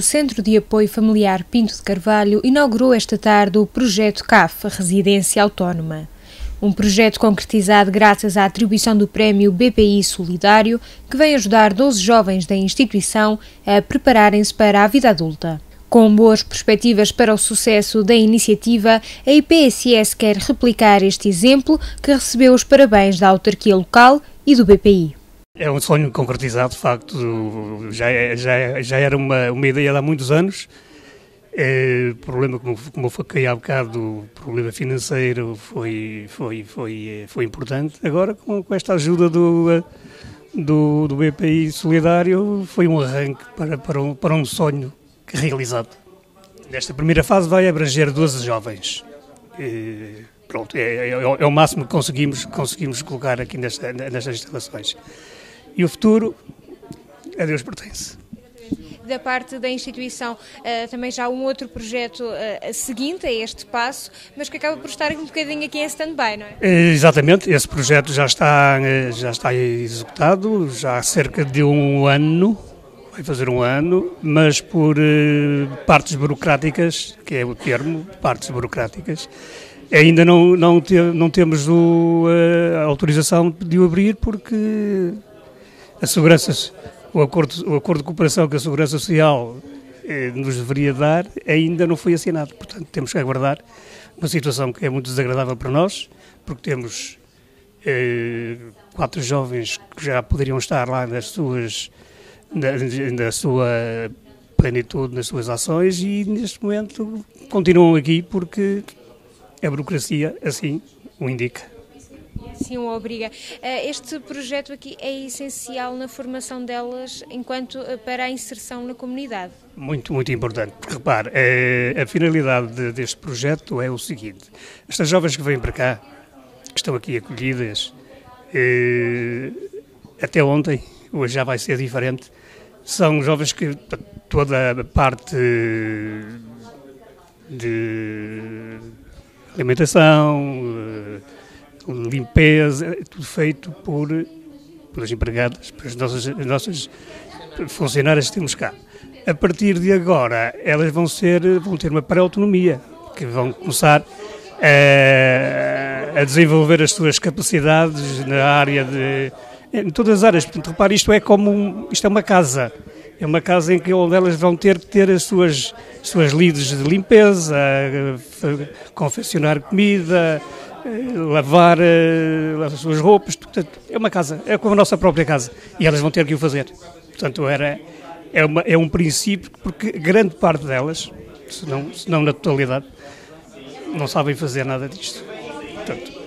O Centro de Apoio Familiar Pinto de Carvalho inaugurou esta tarde o projeto CAF, Residência Autónoma. Um projeto concretizado graças à atribuição do prémio BPI Solidário, que vem ajudar 12 jovens da instituição a prepararem-se para a vida adulta. Com boas perspectivas para o sucesso da iniciativa, a IPSS quer replicar este exemplo que recebeu os parabéns da autarquia local e do BPI. É um sonho concretizado, de facto, já, é, já, é, já era uma, uma ideia há muitos anos. É, problema, como, como eu falei há bocado, problema financeiro foi, foi, foi, foi importante. Agora, com, com esta ajuda do, do, do BPI Solidário, foi um arranque para, para, um, para um sonho realizado. Nesta primeira fase vai abranger 12 jovens. E, pronto, é, é, é, o máximo que conseguimos, conseguimos colocar aqui nesta, nestas instalações. E o futuro, a Deus pertence da parte da instituição uh, também já um outro projeto uh, seguinte a este passo, mas que acaba por estar um bocadinho aqui em stand-by, não é? Exatamente, esse projeto já está, eh, já está executado, já há cerca de um ano, vai fazer um ano, mas por uh, partes burocráticas, que é o termo, partes burocráticas, ainda não, não, te, não temos o, a autorização de o abrir porque as seguranças, o acordo, o acordo de cooperação que a Segurança Social eh, nos deveria dar ainda não foi assinado. Portanto, temos que aguardar uma situação que é muito desagradável para nós, porque temos eh, quatro jovens que já poderiam estar lá nas suas, na, na sua plenitude, nas suas ações e neste momento continuam aqui porque a burocracia assim o indica assim o obriga. Eh, este projeto aqui é essencial na formação delas enquanto eh, para a inserção na comunidade. Muito, muito importante, porque repare, eh, a finalidade deste projeto é o seguinte: estas jovens que vêm para cá, que estão aqui acolhidas, até ontem, hoje já vai ser diferente, são jovens que toda a parte de alimentação, limpeza, é tudo feito por, pelas empregadas, pelas nossas, nossas funcionárias que temos cá. A partir de agora, elas vão, ser, vão ter uma pré-autonomia, que vão começar a, a, desenvolver as suas capacidades na área de. em todas as áreas. Portanto, repare, isto é como. isto é uma casa. É uma casa em que onde elas vão ter que ter as suas, suas lides de limpeza, confeccionar comida, lavar uh, as suas roupas, portanto, é uma casa, é como a nossa própria casa, e elas vão ter que o fazer. Portanto, era, é, uma, é um princípio, porque grande parte delas, se não, se não na totalidade, não sabem fazer nada disto. Portanto,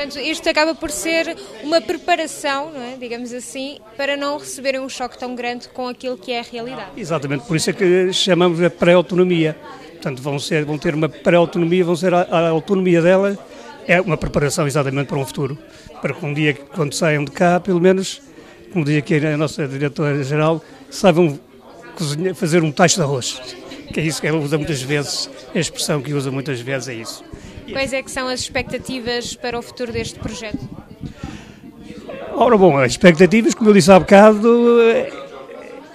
Portanto, isto acaba por ser uma preparação, é? digamos assim, para não receberem um choque tão grande com aquilo que é a realidade. Exatamente, por isso é que chamamos a pré-autonomia. Portanto, vão, ser, vão ter uma pré-autonomia, vão ser a, a autonomia dela é uma preparação exatamente para um futuro, para que um dia, quando saiam de cá, pelo menos, como diz aqui a nossa diretora-geral, saibam cozinhar, fazer um tacho de arroz, que é isso que ela usa muitas vezes, a expressão que usa muitas vezes é isso. Quais é que são as expectativas para o futuro deste projeto? Ora bom, as expectativas, como eu disse há bocado,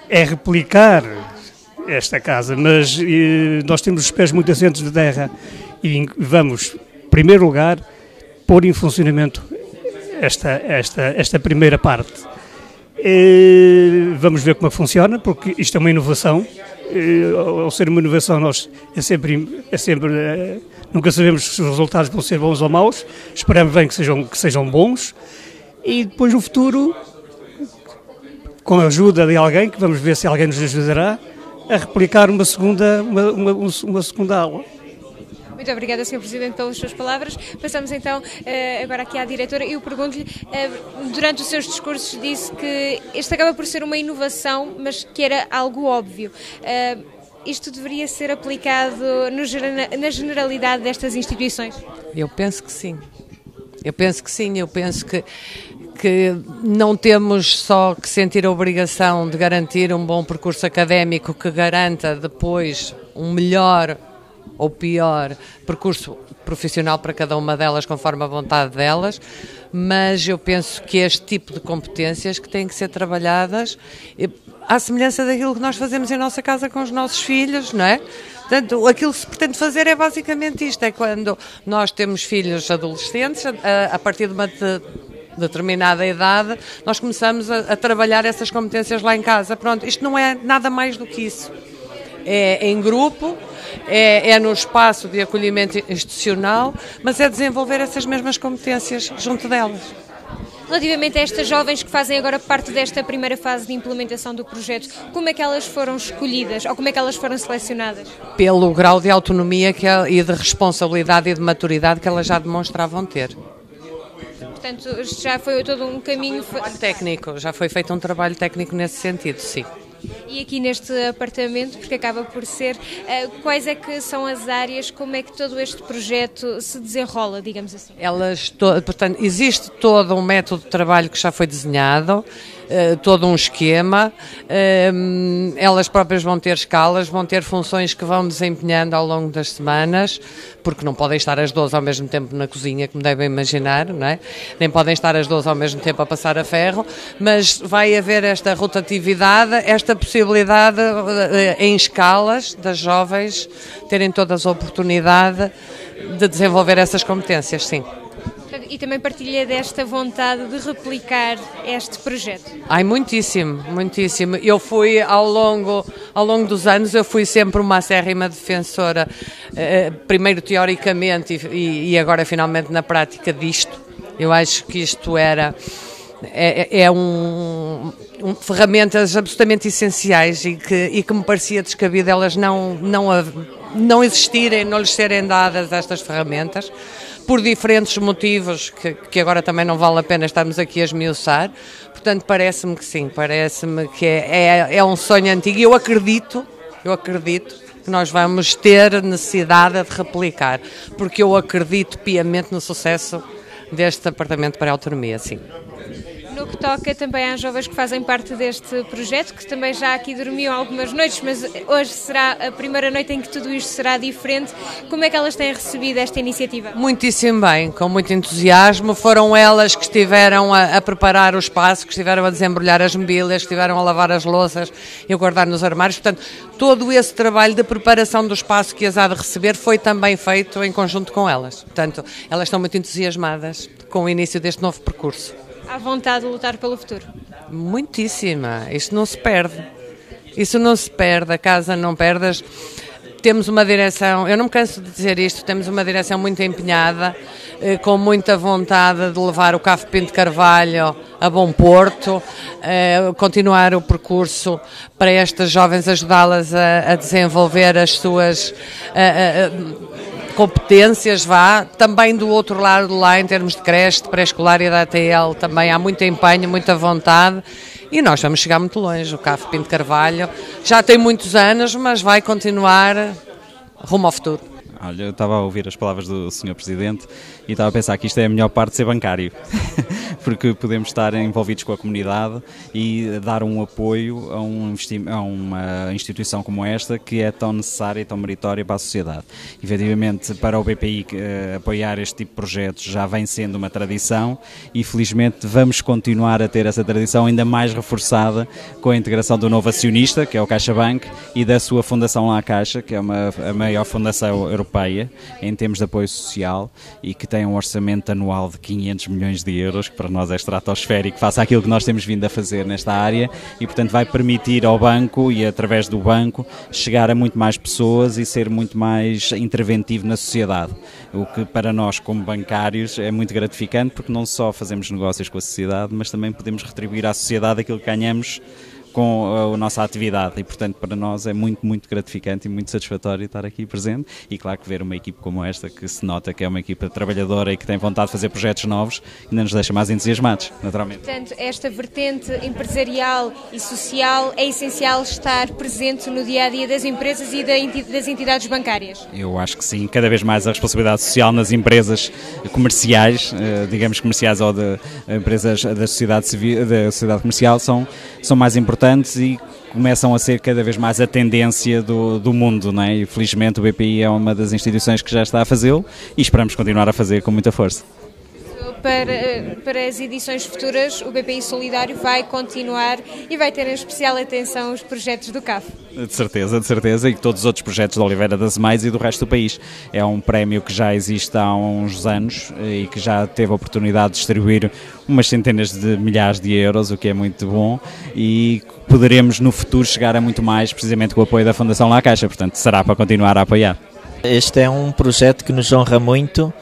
é replicar esta casa, mas eh, nós temos os pés muito assentos de terra e vamos primeiro lugar, pôr em funcionamento esta, esta, esta primeira parte. E vamos ver como é funciona, porque isto é uma inovação. E, ao ser uma inovação, nós é sempre, é sempre é, nunca sabemos se os resultados vão ser bons ou maus. Esperamos bem que sejam, que sejam bons. E depois, no futuro, com a ajuda de alguém, que vamos ver se alguém nos ajudará, a replicar uma segunda, uma, uma, uma segunda aula. Muito obrigada, Sr. Presidente, pelas suas palavras. Passamos então eh, agora aqui à diretora. Eu pergunto-lhe, eh, durante os seus discursos disse que este acaba por ser uma inovação, mas que era algo óbvio. Eh, isto deveria ser aplicado na generalidade destas instituições? Eu penso que sim. Eu penso que sim, eu penso que, que não temos só que sentir a obrigação de garantir um bom percurso académico que garanta depois um melhor ou pior percurso profissional para cada uma delas, conforme a vontade delas, mas eu penso que este tipo de competências que têm que ser trabalhadas à semelhança daquilo que nós fazemos em nossa casa com os nossos filhos, não é? Portanto, aquilo que se pretende fazer é basicamente isto: é quando nós temos filhos adolescentes, a, a partir de uma de, determinada idade, nós começamos a, a, trabalhar essas competências lá em casa. Pronto, isto não é nada mais do que isso. É em grupo, é, é no espaço de acolhimento institucional, mas é desenvolver essas mesmas competências junto delas. Relativamente a estas jovens que fazem agora parte desta primeira fase de implementação do projeto, como é que elas foram escolhidas ou como é que elas foram selecionadas? Pelo grau de autonomia que, e de responsabilidade e de maturidade que elas já demonstravam ter. Portanto, já foi todo um caminho técnico, já foi feito um trabalho técnico nesse sentido, sim. E aqui neste apartamento, porque acaba por ser, eh, quais é que são as áreas, como é que todo este projeto se desenrola, digamos assim? Elas, portanto, existe todo um método de trabalho que já foi desenhado, eh, todo um esquema. Ehm, elas próprias vão ter escalas, vão ter funções que vão desempenhando ao longo das semanas, porque não podem estar as 12 ao mesmo tempo na cozinha, como devem imaginar, não é? nem podem estar as 12 ao mesmo tempo a passar a ferro, mas vai haver esta rotatividade, esta possibilidade eh, em escalas das jovens terem todas a oportunidade de desenvolver essas competências, sim e também partilha desta vontade de replicar este projeto. Ai, muitíssimo, muitíssimo. Eu fui ao longo, ao longo dos anos, eu fui sempre uma acérrima defensora, eh, primeiro teoricamente e, e agora finalmente na prática disto. Eu acho que isto era é, é um, um, ferramentas absolutamente essenciais e que, e que me parecia descabido elas não, não, não existirem, não lhes serem dadas estas ferramentas por diferentes motivos que, que agora também não vale a pena estarmos aqui a esmiuçar. Portanto, parece-me que sim, parece-me que é, é, é um sonho antigo e eu acredito, eu acredito que nós vamos ter necessidade de replicar, porque eu acredito piamente no sucesso deste apartamento para a autonomia, sim no que toca também às jovens que fazem parte deste projeto, que também já aqui dormiam algumas noites, mas hoje será a primeira noite em que tudo isto será diferente. Como é que elas têm recebido esta iniciativa? Muitíssimo bem, com muito entusiasmo. Foram elas que estiveram a, a preparar o espaço, que estiveram a desembrulhar as mobílias, que estiveram a lavar as louças e a guardar nos armários. Portanto, todo esse trabalho de preparação do espaço que as há de receber foi também feito em conjunto com elas. Portanto, elas estão muito entusiasmadas com o início deste novo percurso. Há vontade de lutar pelo futuro? Muitíssima. Isto não se perde. Isso não se perde, a casa não perdas. Temos uma direção, eu não me canso de dizer isto, temos uma direção muito empenhada, eh, com muita vontade de levar o Café Pinto Carvalho a bom porto, eh, continuar o percurso para estas jovens, ajudá-las a, a, desenvolver as suas. A, a, competências, vá, também do outro lado lá em termos de creche, de pré-escolar e da ATL, também há muito empenho, muita vontade e nós vamos chegar muito longe. O CAF Pinto Carvalho já tem muitos anos, mas vai continuar rumo ao futuro. Olha, eu estava a ouvir as palavras do Sr. Presidente e estava a pensar que isto é a melhor parte de ser bancário, porque podemos estar envolvidos com a comunidade e dar um apoio a, um a uma instituição como esta que é tão necessária e tão meritória para a sociedade. Efetivamente, para o BPI eh, apoiar este tipo de projetos já vem sendo uma tradição e felizmente vamos continuar a ter essa tradição ainda mais reforçada com a integração do novo acionista, que é o CaixaBank, e da sua fundação lá, Caixa, que é uma, a maior fundação europeia em termos de apoio social e que tem um orçamento anual de 500 milhões de euros, que para nós é estratosférico, face àquilo que nós temos vindo a fazer nesta área e, portanto, vai permitir ao banco e através do banco chegar a muito mais pessoas e ser muito mais interventivo na sociedade. O que para nós, como bancários, é muito gratificante porque não só fazemos negócios com a sociedade, mas também podemos retribuir à sociedade aquilo que ganhamos com a nossa atividade e, portanto, para nós é muito, muito gratificante e muito satisfatório estar aqui presente e, claro, que ver uma equipe como esta, que se nota que é uma equipa trabalhadora e que tem vontade de fazer projetos novos, ainda nos deixa mais entusiasmados, naturalmente. Portanto, esta vertente empresarial e social é essencial estar presente no dia a dia das empresas e das entidades bancárias? Eu acho que sim, cada vez mais a responsabilidade social nas empresas comerciais, eh, digamos comerciais ou de empresas da sociedade, civil, da sociedade comercial, são, são mais importantes importantes e começam a ser cada vez mais a tendência do, do mundo, não é? E felizmente o BPI é uma das instituições que já está a fazê-lo e esperamos continuar a fazer com muita força para, para as edições futuras o BPI Solidário vai continuar e vai ter em especial atenção os projetos do CAF. De certeza, de certeza, e todos os outros projetos da Oliveira das Mais e do resto do país. É um prémio que já existe há uns anos e que já teve a oportunidade de distribuir umas centenas de milhares de euros, o que é muito bom, e poderemos no futuro chegar a muito mais, precisamente com o apoio da Fundação La Caixa, portanto será para continuar a apoiar. Este é um projeto que nos honra muito uh,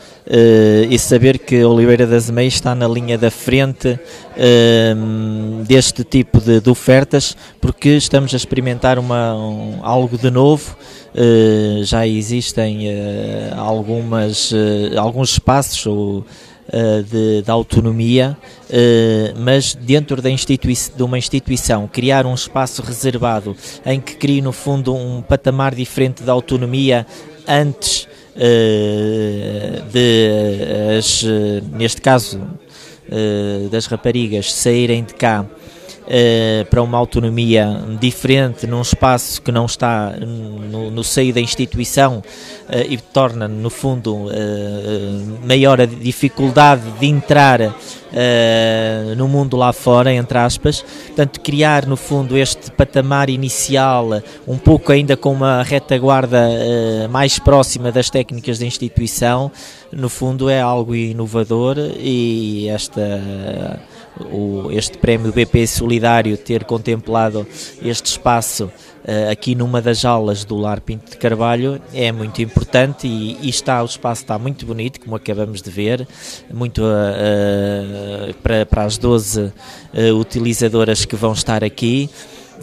e saber que Oliveira das Meias está na linha da frente uh, deste tipo de, de, ofertas, porque estamos a experimentar uma, um, algo de novo. Uh, já existem algumas, alguns espaços ou de, de, autonomia, mas dentro da de uma instituição, criar um espaço reservado em que crie, no fundo, um patamar diferente de autonomia antes uh, de, as, neste caso, das raparigas saírem de cá uh, para uma autonomia diferente num espaço que não está no, no seio da instituição uh, e torna, no fundo, uh, maior a dificuldade de entrar no mundo lá fora, entre aspas. Portanto, criar, no fundo, este patamar inicial, um pouco ainda com uma retaguarda mais próxima das técnicas da instituição, no fundo, é algo inovador e esta o, este prémio BP Solidário ter contemplado este espaço uh, aqui numa das aulas do Lar Pinto de Carvalho é muito importante e, e está, o espaço está muito bonito, como acabamos de ver, muito uh, para, para as 12 utilizadoras que vão estar aqui.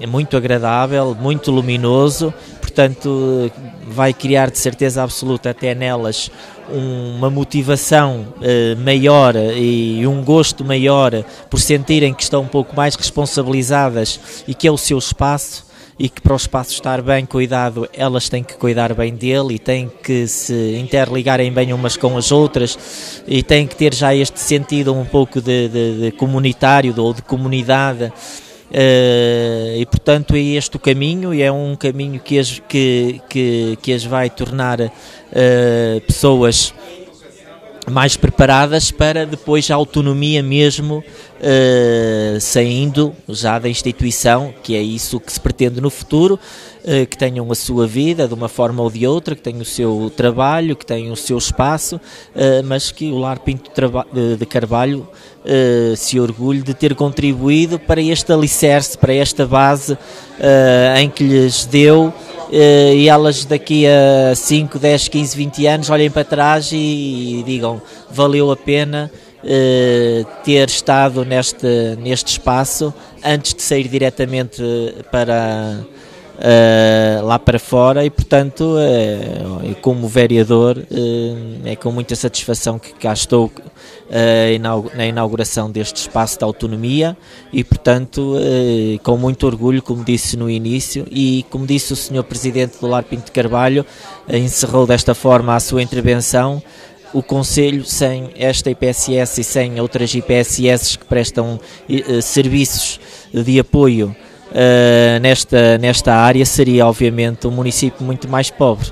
É muito agradável, muito luminoso, portanto vai criar de certeza absoluta até nelas uma motivação eh, maior e um gosto maior por sentirem que estão um pouco mais responsabilizadas e que é o seu espaço e que para o espaço estar bem cuidado elas têm que cuidar bem dele e têm que se interligarem bem umas com as outras e têm que ter já este sentido um pouco de, de, de comunitário ou de comunidade Uh, e portanto é este o caminho e é um caminho que as, que, que, que as vai tornar uh, pessoas mais preparadas para depois a autonomia mesmo uh, saindo já da instituição, que é isso que se pretende no futuro, uh, que tenham a sua vida de uma forma ou de outra, que tenham o seu trabalho, que tenham o seu espaço, uh, mas que o Lar Pinto de Carvalho se orgulhe de ter contribuído para este alicerce, para esta base em que lhes deu eh, e elas daqui a 5, 10, 15, 20 anos olhem para trás e, digam valeu a pena uh, ter estado neste, neste espaço antes de sair diretamente para uh, lá para fora e portanto uh, como vereador é com muita satisfação que cá estou na inauguração deste espaço de autonomia e, portanto, com muito orgulho, como disse no início, e como disse o Sr. Presidente do Lar Pinto Carvalho, encerrou desta forma a sua intervenção. O Conselho, sem esta IPSS e sem outras IPSS que prestam serviços de apoio nesta, nesta área, seria obviamente um município muito mais pobre.